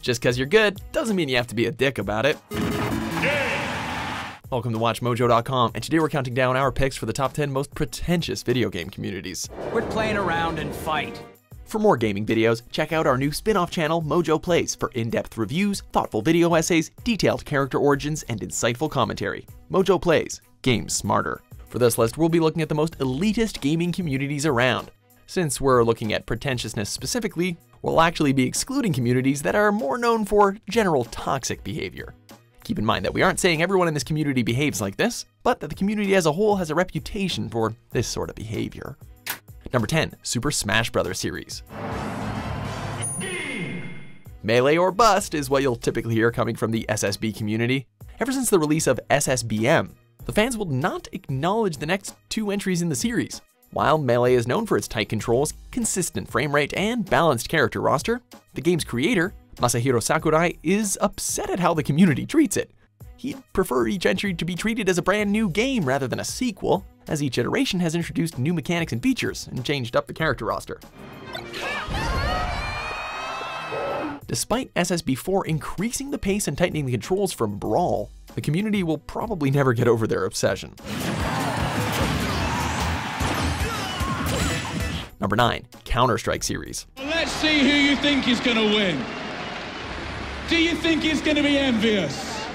Just because you're good doesn't mean you have to be a dick about it. Welcome to WatchMojo.com, and today we're counting down our picks for the top 10 most pretentious video game communities. Quit playing around and fight. For more gaming videos, check out our new spin-off channel, Mojo Plays, for in-depth reviews, thoughtful video essays, detailed character origins, and insightful commentary. Mojo Plays, games smarter. For this list, we'll be looking at the most elitist gaming communities around. Since we're looking at pretentiousness specifically, we'll actually be excluding communities that are more known for general toxic behavior. Keep in mind that we aren't saying everyone in this community behaves like this, but that the community as a whole has a reputation for this sort of behavior. Number 10, Super Smash Bros. series. Melee or bust is what you'll typically hear coming from the SSB community. Ever since the release of SSBM, the fans will not acknowledge the next two entries in the series. While Melee is known for its tight controls, consistent frame rate, and balanced character roster, the game's creator, Masahiro Sakurai, is upset at how the community treats it. He'd prefer each entry to be treated as a brand new game rather than a sequel, as each iteration has introduced new mechanics and features and changed up the character roster. Despite SSB4 increasing the pace and tightening the controls from Brawl, the community will probably never get over their obsession. Number 9, Counter-Strike series. Let's see who you think is going to win. Do you think it's going to be EnVyUs?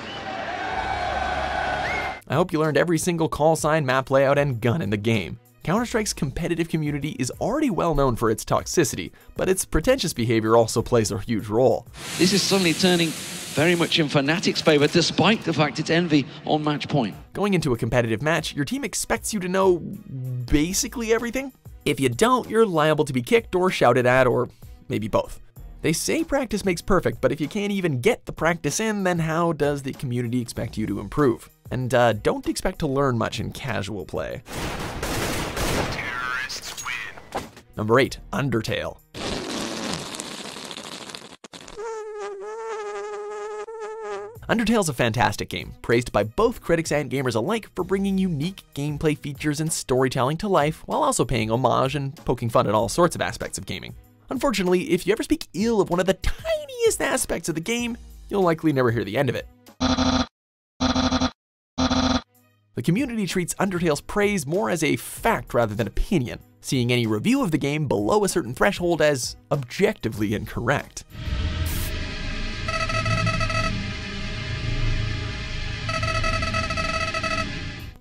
I hope you learned every single call sign, map layout, and gun in the game. Counter-Strike's competitive community is already well known for its toxicity, but its pretentious behavior also plays a huge role. This is suddenly turning very much in Fnatic's favor, despite the fact it's Envy on match point. Going into a competitive match, your team expects you to know basically everything. If you don't, you're liable to be kicked or shouted at, or maybe both. They say practice makes perfect, but if you can't even get the practice in, then how does the community expect you to improve? And uh, don't expect to learn much in casual play. Number 8, Undertale. Undertale's a fantastic game, praised by both critics and gamers alike for bringing unique gameplay features and storytelling to life while also paying homage and poking fun at all sorts of aspects of gaming. Unfortunately, if you ever speak ill of one of the tiniest aspects of the game, you'll likely never hear the end of it. The community treats Undertale's praise more as a fact rather than opinion, seeing any review of the game below a certain threshold as objectively incorrect.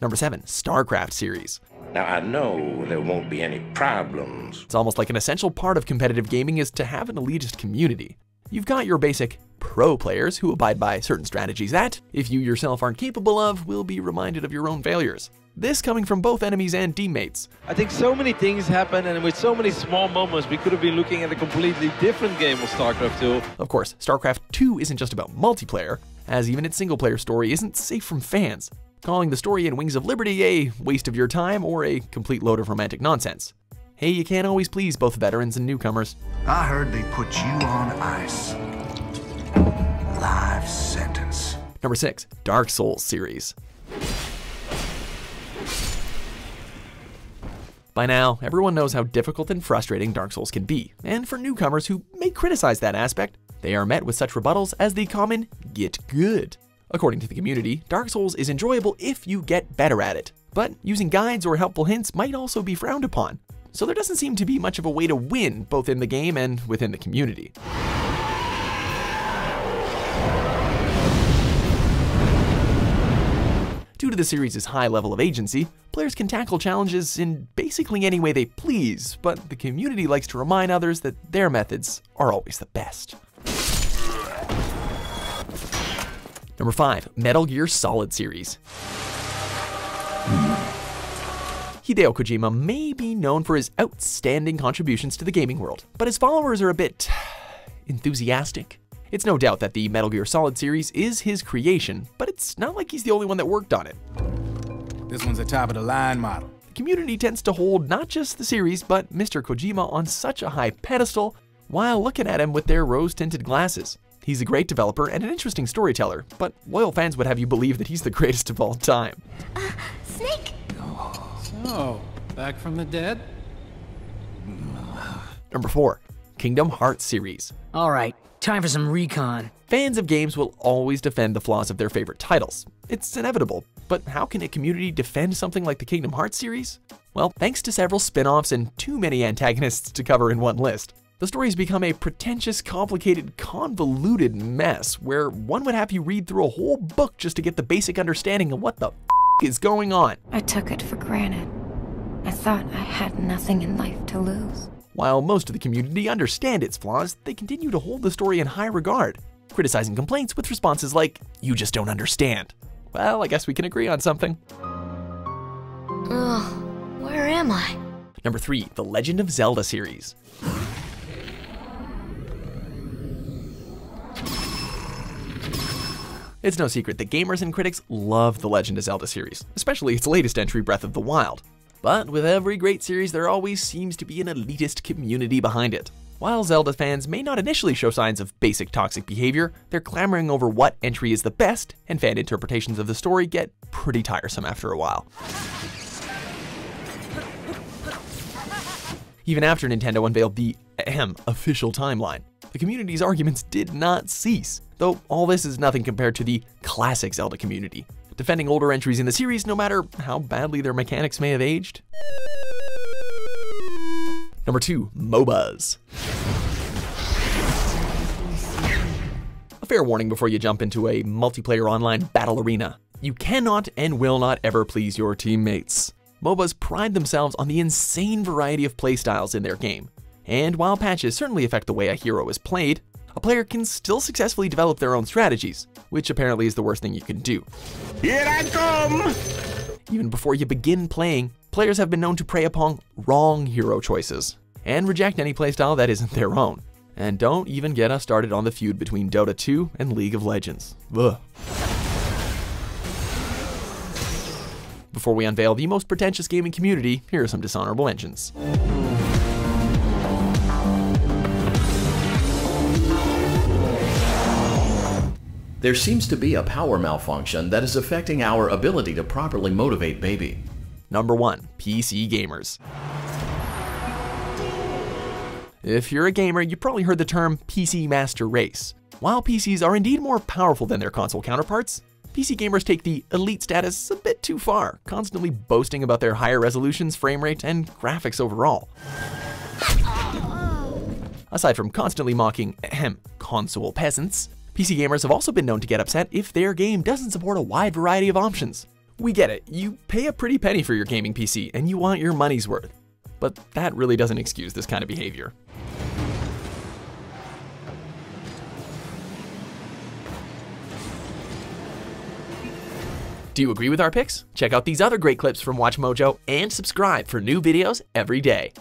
Number 7, StarCraft series. Now, I know there won't be any problems. It's almost like an essential part of competitive gaming is to have an elitist community. You've got your basic pro players who abide by certain strategies that, if you yourself aren't capable of, will be reminded of your own failures. This coming from both enemies and teammates. I think so many things happen, and with so many small moments, we could have been looking at a completely different game of StarCraft 2. Of course, StarCraft 2 isn't just about multiplayer, as even its single player story isn't safe from fans calling the story in Wings of Liberty a waste of your time or a complete load of romantic nonsense. Hey, you can't always please both veterans and newcomers. I heard they put you on ice. Life sentence. Number 6. Dark Souls series. By now, everyone knows how difficult and frustrating Dark Souls can be, and for newcomers who may criticize that aspect, they are met with such rebuttals as the common get good. According to the community, Dark Souls is enjoyable if you get better at it, but using guides or helpful hints might also be frowned upon. So there doesn't seem to be much of a way to win both in the game and within the community. Due to the series' high level of agency, players can tackle challenges in basically any way they please, but the community likes to remind others that their methods are always the best. Number 5. Metal Gear Solid series. Hideo Kojima may be known for his outstanding contributions to the gaming world, but his followers are a bit enthusiastic. It's no doubt that the Metal Gear Solid series is his creation, but it's not like he's the only one that worked on it. This one's a top of the line model. The community tends to hold not just the series, but Mr. Kojima on such a high pedestal while looking at him with their rose tinted glasses. He's a great developer and an interesting storyteller, but loyal fans would have you believe that he's the greatest of all time. Uh, Snake! So, back from the dead? Number 4. Kingdom Hearts series. Alright, Time for some recon. Fans of games will always defend the flaws of their favorite titles. It's inevitable, but how can a community defend something like the Kingdom Hearts series? Well, thanks to several spin offs and too many antagonists to cover in one list, the story's become a pretentious, complicated, convoluted mess where one would have you read through a whole book just to get the basic understanding of what the f is going on. I took it for granted. I thought I had nothing in life to lose. While most of the community understand its flaws, they continue to hold the story in high regard, criticizing complaints with responses like, you just don't understand. Well, I guess we can agree on something. Ugh, where am I? Number 3, The Legend of Zelda series. It's no secret that gamers and critics love the Legend of Zelda series, especially its latest entry, Breath of the Wild. But with every great series, there always seems to be an elitist community behind it. While Zelda fans may not initially show signs of basic toxic behavior, they're clamoring over what entry is the best, and fan interpretations of the story get pretty tiresome after a while. Even after Nintendo unveiled the ahem, official timeline, the community's arguments did not cease, though all this is nothing compared to the classic Zelda community, defending older entries in the series no matter how badly their mechanics may have aged. Number 2, MOBAs. A fair warning before you jump into a multiplayer online battle arena. You cannot and will not ever please your teammates. MOBAs pride themselves on the insane variety of playstyles in their game, and while patches certainly affect the way a hero is played, a player can still successfully develop their own strategies, which apparently is the worst thing you can do. Here I come! Even before you begin playing, players have been known to prey upon wrong hero choices, and reject any playstyle that isn't their own. And don't even get us started on the feud between Dota 2 and League of Legends. Ugh. Before we unveil the most pretentious gaming community, here are some dishonorable mentions. There seems to be a power malfunction that is affecting our ability to properly motivate baby. Number 1. PC Gamers. If you're a gamer, you probably heard the term PC Master Race. While PCs are indeed more powerful than their console counterparts, PC gamers take the elite status a bit too far, constantly boasting about their higher resolutions, frame rate, and graphics overall. Aside from constantly mocking ahem, console peasants, PC gamers have also been known to get upset if their game doesn't support a wide variety of options. We get it, you pay a pretty penny for your gaming PC and you want your money's worth. But that really doesn't excuse this kind of behavior. Do you agree with our picks? Check out these other great clips from WatchMojo and subscribe for new videos every day.